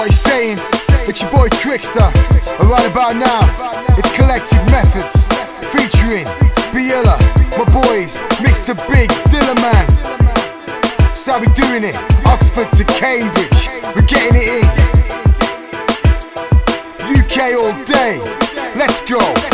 What he's saying? It's your boy Trickster. Right about now, it's Collective Methods featuring Biella, my boys, Mistah Biggz, still a man. That's how we doing it. Oxford to Cambridge, we're getting it in. UK all day. Let's go.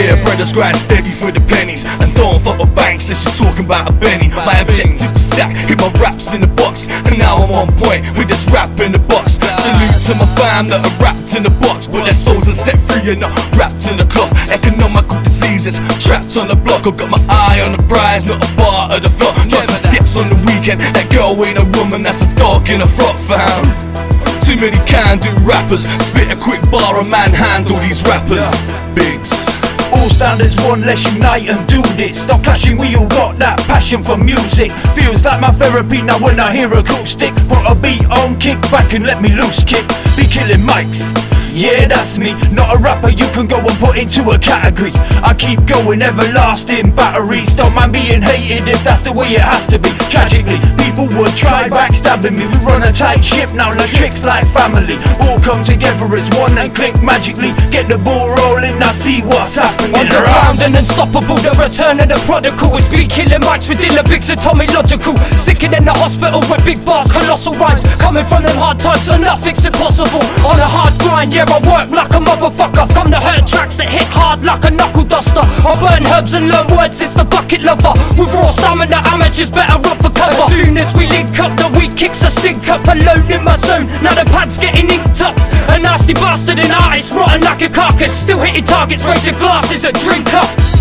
Here, brothers grind steady for the pennies. And don't fuck banks unless you're talking about a penny. My objective is stack, hit my raps in the box. And now I'm on point with this rap in the box. Salute to my fam that are wrapped in the box. But their souls are set free and not wrapped in the cloth. Economical diseases, trapped on the block. I've got my eye on the prize, not a part of the flock. Drugs and skips on the weekend, that girl ain't a woman That's a dog in a frock fam. Too many can do rappers. Spit a quick bar and manhandle these rappers. Biggz. All standards one, let's unite and do this. Stop clashing, we all got that passion for music. Feels like my therapy now when I hear acoustic. Put a beat on, kick back and let me loose kick. Be killing mics yeah, that's me, not a rapper you can go and put into a category. I keep going, everlasting. Batteries Don't mind being hated if that's the way it has to be. Tragically, people would try backstabbing me. We run a tight ship now, like tricks like family. All come together as one and click magically. Get the ball rolling, now see what's happening. Underground and unstoppable, the return of the prodigal. Beat killing mics within the Biggz and Tommy Logical. Sicker than the hospital with big bars, colossal rhymes. Coming from them hard times, so nothing's impossible. On a hard grind, yeah I work like a motherfucker From the hurt tracks that hit hard like a knuckle duster. I burn herbs and learn words, it's the bucket lover. With raw stamina, amateurs better run for cover. As soon as we link up, the weak kicks a stink up Alone in my zone, now the pad's getting inked up. A nasty bastard and artist, rotten like a carcass. Still hitting targets, raise your glasses and drink up